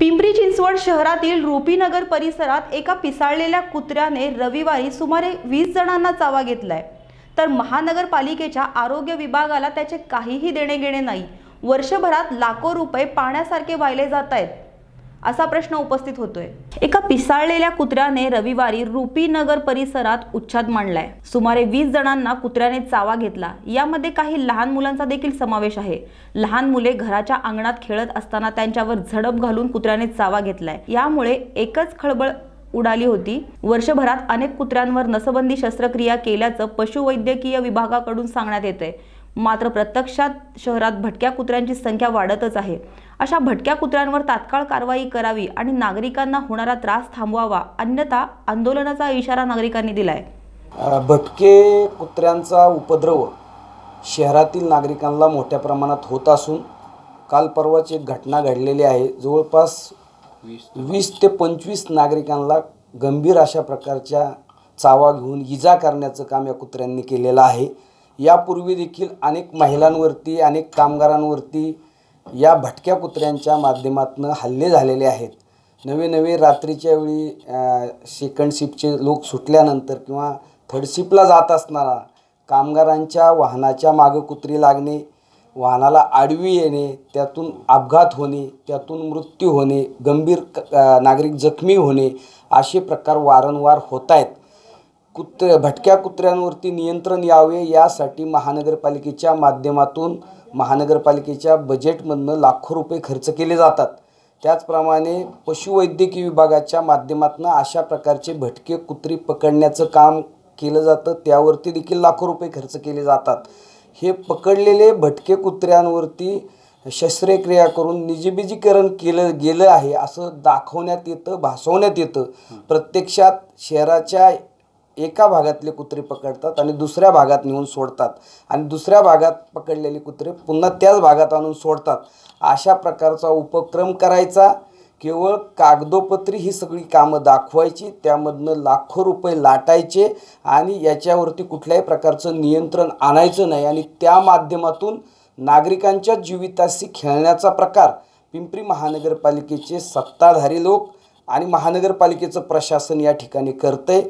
पिंपरी चिंचवड शहरातील रुपीनगर परिसरात एका पिसाळलेल्या कुत्र्याने रविवारी सुमारे वीस जणांना चावा घेतलाय. तर महानगरपालिकेच्या आरोग्य विभागाला त्याचे काहीही देणे घेणे नाही. वर्षभरात लाखो रुपये पाण्यासारखे वाहिले जात आहेत. असा प्रश्न उपस्थित होतोय. एका पिसाळलेल्या कुत्र्याने रविवारी रुपीनगर परिसरात उच्छाद मांडलाय. सुमारे वीस जणांना कुत्र्याने चावा घेतला. यामध्ये काही लहान मुलांचा देखील समावेश आहे. लहान मुले घराच्या अंगणात खेळत असताना त्यांच्यावर झडप घालून कुत्र्याने चावा घेतलाय. यामुळे एकच खळबळ उडाली होती. वर्षभरात अनेक कुत्र्यांवर नसबंदी शस्त्रक्रिया केल्याचं पशुवैद्यकीय विभागाकडून सांगण्यात येतंय. मात्र प्रत्यक्षात शहरात भटक्या कुत्र्यांची संख्या वाढतच आहे. अशा भटक्या कुत्र्यांवर तात्काळ कारवाई करावी आणि नागरिकांना होणारा त्रास थांबवावा अन्यथा आंदोलनाचा इशारा नागरिकांनी दिलाय. भटके कुत्र्यांचा उपद्रव शहरातील नागरिकांना मोठ्या प्रमाणात होत असून काल परवाच एक घटना घडलेली आहे. जवळपास वीस ते पंचवीस नागरिकांना गंभीर अशा प्रकारच्या चावा घेऊन इजा करण्याचं काम या कुत्र्यांनी केलेलं आहे. यापूर्वी देखील अनेक महिलांवरती अनेक कामगारांवरती या भटक्या कुत्र्यांच्या माध्यमातून हल्ले झालेले आहेत. नवे नवे रात्रीच्या वेळी सेकंड शिफ्टचे लोक सुटल्यानंतर किंवा थर्ड शिफ्टला जात असणारा कामगारांच्या वाहनाच्या मागं कुत्री लागणे वाहनाला आडवी येणे त्यातून अपघात होणे त्यातून मृत्यू होणे गंभीर क- नागरिक जखमी होणे असे प्रकार वारंवार होत आहेत. कुत्र भटक्या कुत्र्यांवरती नियंत्रण यावे यासाठी महानगरपालिकेच्या माध्यमातून महानगरपालिकेच्या बजेटमधनं लाखो रुपये खर्च केले जातात. त्याचप्रमाणे पशुवैद्यकीय विभागाच्या माध्यमातून अशा प्रकारचे भटके कुत्री पकडण्याचं काम केलं जातं. त्यावरती देखील लाखो रुपये खर्च केले जातात. हे पकडलेले भटके कुत्र्यांवरती शस्त्रक्रिया करून निजीबिजीकरण केलं गेलं आहे असं दाखवण्यात येतं भासवण्यात येतं. प्रत्यक्षात शहराच्या एका भागातले कुत्रे पकडतात आणि दुसऱ्या भागात नेऊन सोडतात. आणि दुसऱ्या भागात पकडलेले कुत्रे पुन्हा त्याच भागात आणून सोडतात. अशा प्रकारचा उपक्रम करायचा. केवळ कागदोपत्री ही सगळी कामं दाखवायची त्यामधनं लाखो रुपये लाटायचे आणि याच्यावरती कुठल्याही प्रकारचं नियंत्रण आणायचं नाही. आणि त्या माध्यमातून नागरिकांच्या जीविताशी खेळण्याचा प्रकार पिंपरी महानगरपालिकेचे सत्ताधारी लोक आणि महानगरपालिकेचं प्रशासन या ठिकाणी करतंय.